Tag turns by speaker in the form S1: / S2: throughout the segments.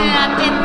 S1: and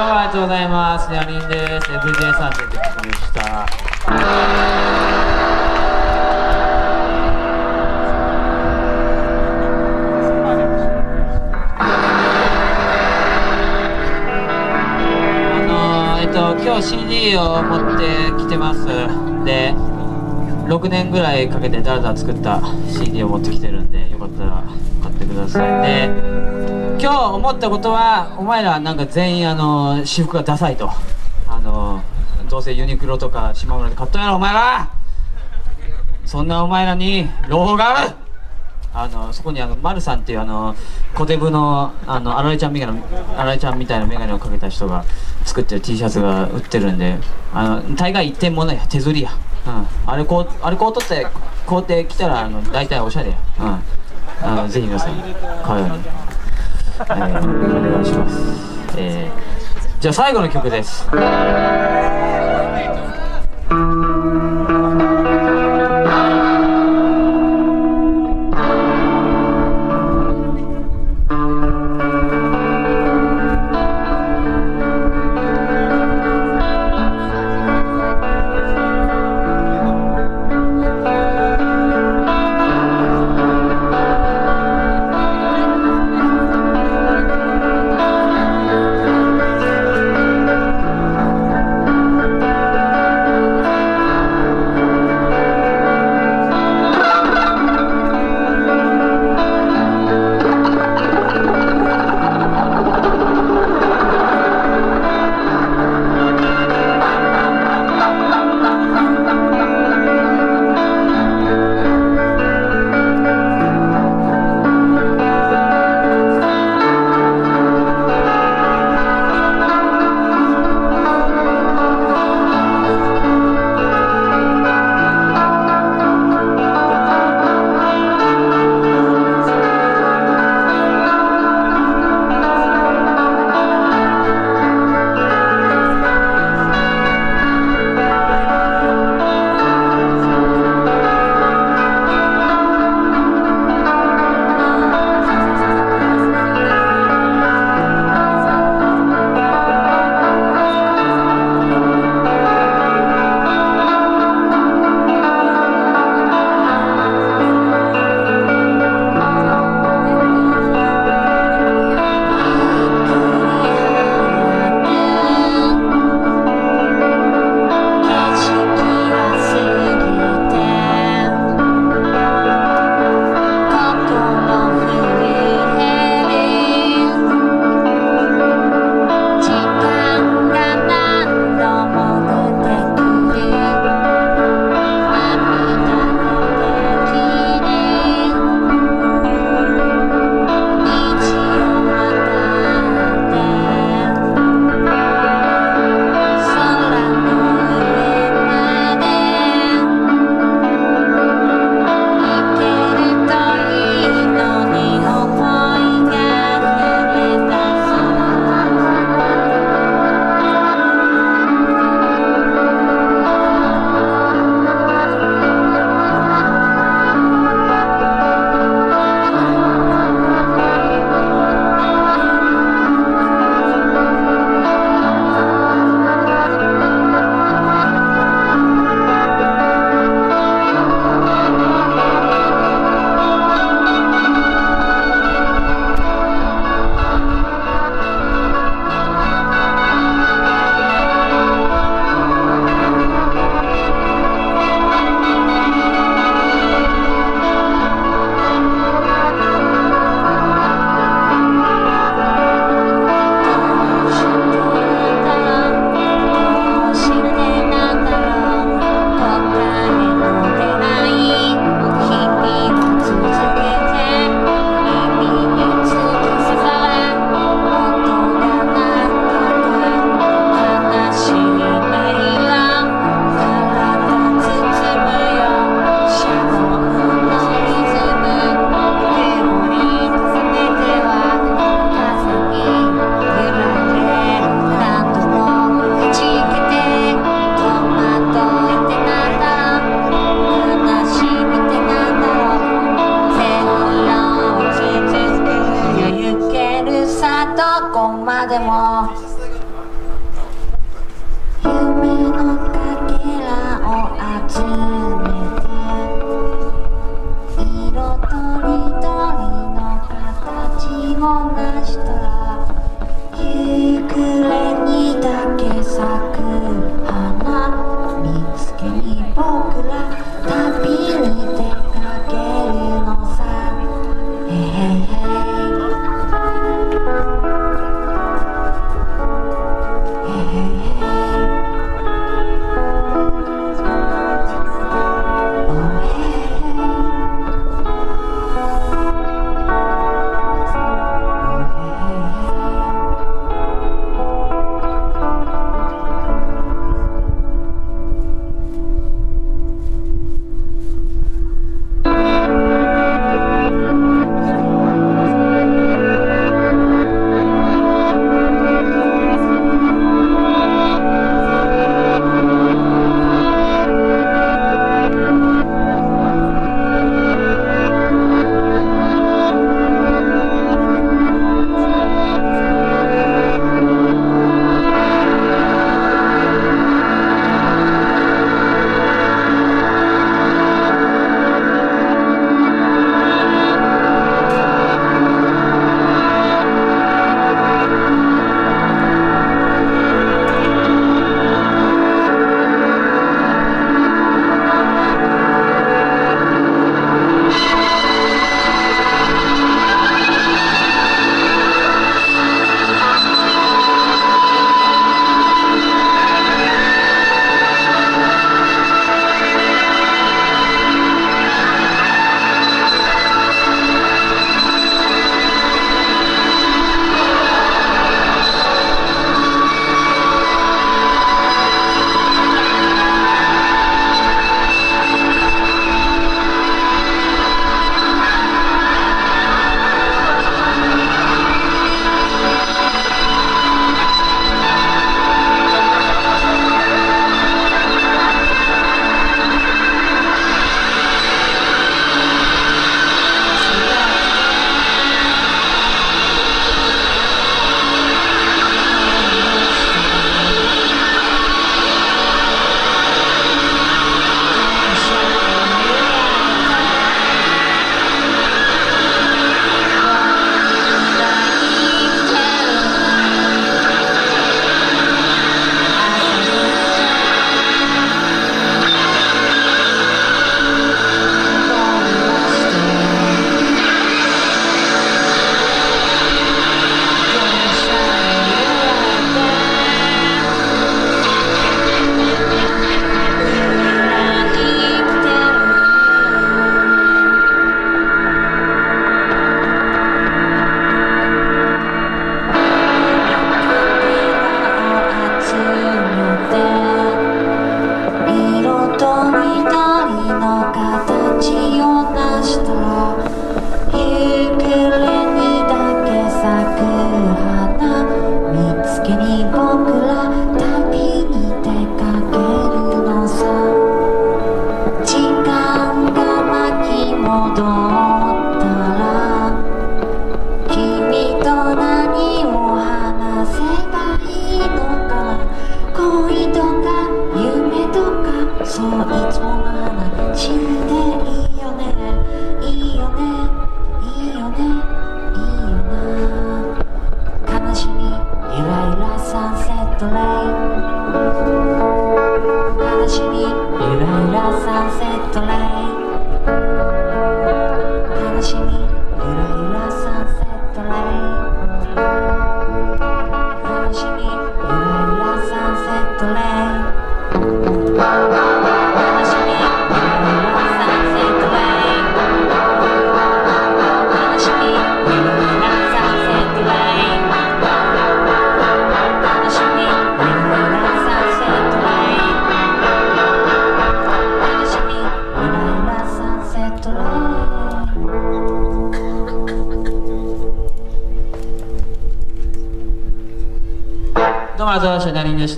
S2: はありがとうございます。ヤミンです。FJ リデイサンデーで聞きました。あの、えっと今日 CD を持ってきてます。で、6年ぐらいかけてだらだら作った CD を持ってきてるんで、よかったら買ってくださいね。今日思ったことはお前らなんか全員あの私服がダサいと。あのどうせユニクロとか島村で買ったやろお前ら。そんなお前らに朗報がある。あのそこにあの丸さんっていうあのコデブのあの新井ちゃんみたいな新井ちゃんみたいな眼鏡をかけた人が作ってる T シャツが売ってるんであの大概一点物や手刷りや。うん。あれこうあれこう取って買うてきたらあの大体おしゃれや。うん。あのぜひ皆さん買うように、はい、お願いしますえー、じゃあ最後の曲です。
S1: でも。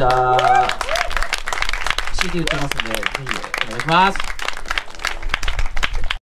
S2: した。